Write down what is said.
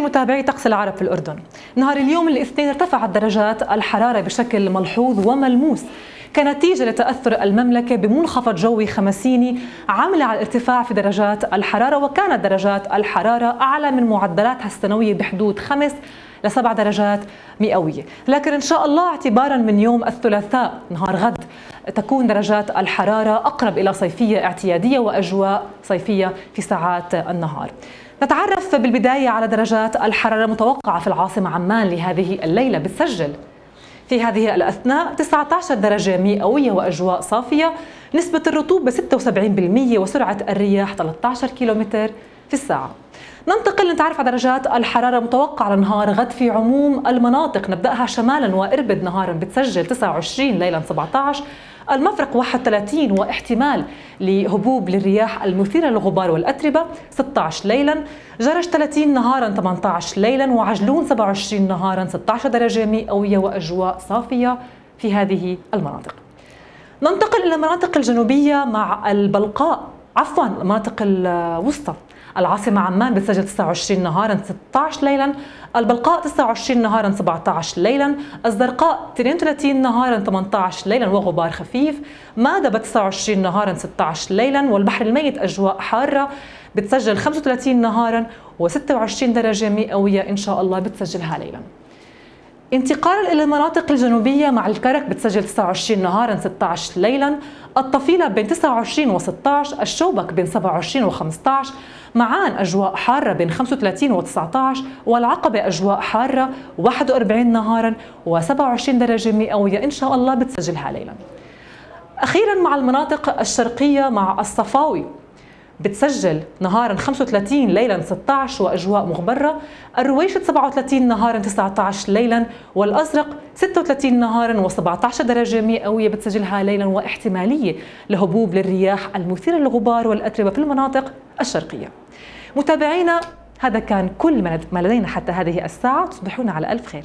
متابعي طقس العرب في الأردن. نهار اليوم الاثنين ارتفعت درجات الحرارة بشكل ملحوظ وملموس كنتيجة لتأثر المملكة بمنخفض جوي خمسيني عمل على الارتفاع في درجات الحرارة وكانت درجات الحرارة أعلى من معدلاتها السنوية بحدود خمس لسبع درجات مئوية. لكن إن شاء الله اعتبارا من يوم الثلاثاء نهار غد تكون درجات الحرارة أقرب إلى صيفية اعتيادية وأجواء صيفية في ساعات النهار. نتعرف بالبداية على درجات الحرارة المتوقعة في العاصمة عمان لهذه الليلة. بتسجل في هذه الأثناء 19 درجة مئوية وأجواء صافية. نسبة الرطوبة 76% وسرعة الرياح 13 كيلومتر. في الساعة. ننتقل نتعرف على درجات الحرارة المتوقعة لنهار غد في عموم المناطق. نبدأها شمالا وإربد نهارا بتسجل 29 ليلا 17 المفرق 31 واحتمال لهبوب للرياح المثيرة للغبار والأتربة 16 ليلا. جرش 30 نهارا 18 ليلا. وعجلون 27 نهارا 16 درجة مئوية وأجواء صافية في هذه المناطق. ننتقل إلى المناطق الجنوبية مع البلقاء عفوا المناطق الوسطى. العاصمة عمان بتسجل 29 نهارا 16 ليلا البلقاء 29 نهارا 17 ليلا الزرقاء 32 نهارا 18 ليلا وغبار خفيف مادبة 29 نهارا 16 ليلا والبحر الميت أجواء حارة بتسجل 35 نهارا و26 درجة مئوية إن شاء الله بتسجلها ليلا. انتقالا إلى المناطق الجنوبية مع الكرك بتسجل 29 نهارا 16 ليلا، الطفيلة بين 29 و16، الشوبك بين 27 و15، معان أجواء حارة بين 35 و19 والعقبة أجواء حارة 41 نهارا و27 درجة مئوية إن شاء الله بتسجلها ليلا. أخيرا مع المناطق الشرقية مع الصفاوي بتسجل نهارا 35 ليلا 16 وأجواء مغبرة، الرويشة 37 نهارا 19 ليلا والأزرق 36 نهارا و17 درجة مئوية بتسجلها ليلا واحتمالية لهبوب للرياح المثيرة للغبار والأتربة في المناطق الشرقية. متابعينا هذا كان كل ما لدينا حتى هذه الساعة تصبحون على ألف خير.